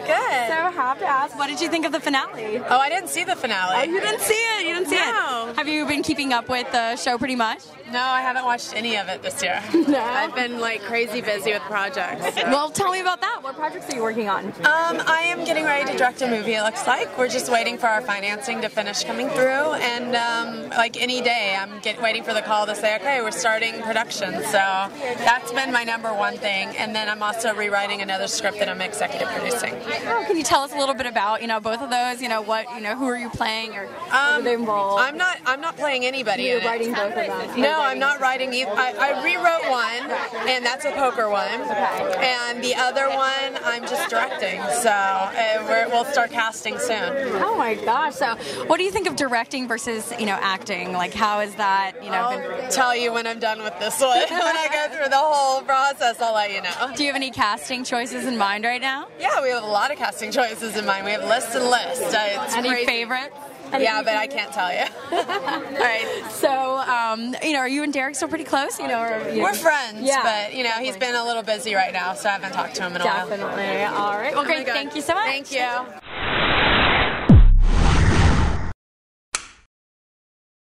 Good. So happy to ask. What did you think of the finale? Oh, I didn't see the finale. Oh, you didn't see it. You didn't see no. it. Have you been keeping up with the show pretty much? No, I haven't watched any of it this year. No? I've been like crazy busy with projects. Well, tell me about that. What projects are you working on? Um, I am getting ready to direct a movie. It looks like we're just waiting for our financing to finish coming through, and um, like any day, I'm get, waiting for the call to say, okay, we're starting production. So that's been my number one thing, and then I'm also rewriting another script that I'm executive producing. Oh, can you tell us a little bit about you know both of those? You know what you know who are you playing or Um, they involved? I'm not. I'm not playing anybody. You're in it. writing both of them. No, I'm not writing either. I, I rewrote one, and that's a poker one. Okay. And the other one, I'm just directing. So uh, we're, we'll start casting soon. Oh my gosh! So, what do you think of directing versus you know acting? Like, how is that? You know, I'll tell you when I'm done with this one. when I go through the whole process, I'll let you know. do you have any casting choices in mind right now? Yeah, we have a lot of casting choices in mind. We have lists and lists. Uh, It's Any crazy. favorites? Yeah, but I can't tell you. All right. So, um, you know, are you and Derek still pretty close? You know, or, you We're friends, Yeah. but you know he's been a little busy right now, so I haven't talked to him in a while. Definitely. All right. Well, great. Good. Thank you so much. Thank you.